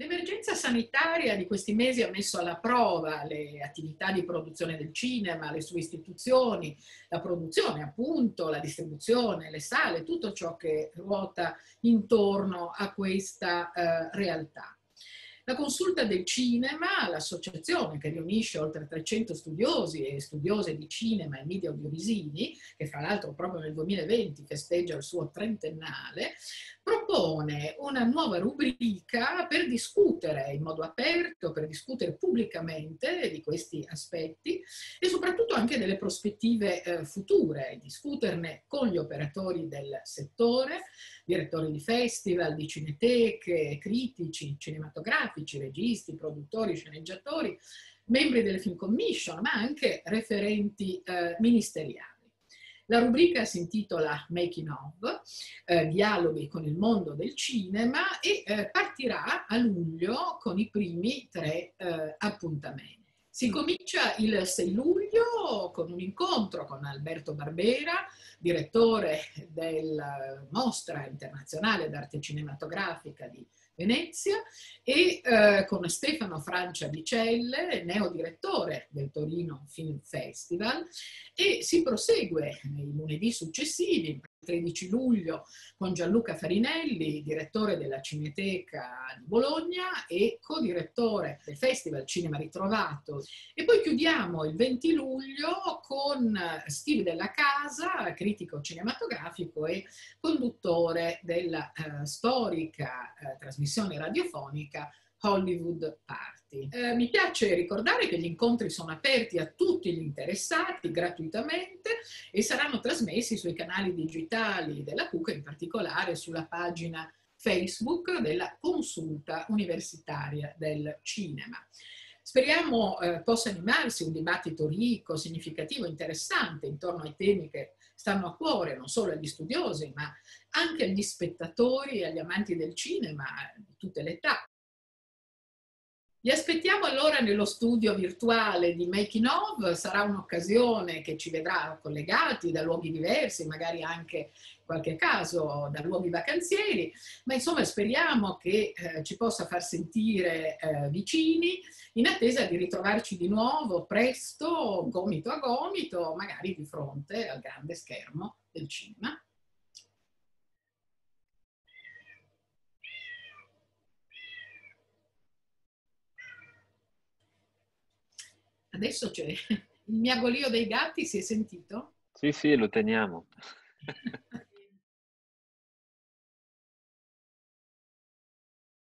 L'emergenza sanitaria di questi mesi ha messo alla prova le attività di produzione del cinema, le sue istituzioni, la produzione appunto, la distribuzione, le sale, tutto ciò che ruota intorno a questa eh, realtà. La consulta del cinema, l'associazione che riunisce oltre 300 studiosi e studiose di cinema e media audiovisivi, che fra l'altro proprio nel 2020 festeggia il suo trentennale, propone una nuova rubrica per discutere in modo aperto, per discutere pubblicamente di questi aspetti e soprattutto anche delle prospettive eh, future, discuterne con gli operatori del settore, direttori di festival, di cineteche, critici cinematografici, registi, produttori, sceneggiatori, membri delle Film Commission, ma anche referenti eh, ministeriali. La rubrica si intitola Making of, eh, dialoghi con il mondo del cinema e eh, partirà a luglio con i primi tre eh, appuntamenti. Si comincia il 6 luglio con un incontro con Alberto Barbera, direttore della Mostra Internazionale d'Arte Cinematografica di Venezia e eh, con Stefano Francia di Celle, neodirettore del Torino Film Festival e si prosegue nei lunedì successivi, 13 luglio con Gianluca Farinelli, direttore della Cineteca di Bologna e co-direttore del Festival Cinema Ritrovato. E poi chiudiamo il 20 luglio con Steve Della Casa, critico cinematografico e conduttore della eh, storica eh, trasmissione radiofonica Hollywood Party. Eh, mi piace ricordare che gli incontri sono aperti a tutti gli interessati gratuitamente e saranno trasmessi sui canali digitali della CUCA, in particolare sulla pagina Facebook della Consulta Universitaria del Cinema. Speriamo eh, possa animarsi un dibattito ricco, significativo, interessante intorno ai temi che stanno a cuore non solo agli studiosi, ma anche agli spettatori e agli amanti del cinema di tutte le età. Vi aspettiamo allora nello studio virtuale di Making Of, sarà un'occasione che ci vedrà collegati da luoghi diversi, magari anche in qualche caso da luoghi vacanzieri, ma insomma speriamo che eh, ci possa far sentire eh, vicini in attesa di ritrovarci di nuovo presto, gomito a gomito, magari di fronte al grande schermo del cinema. Adesso c'è il miagolio dei gatti, si è sentito? Sì, sì, lo teniamo.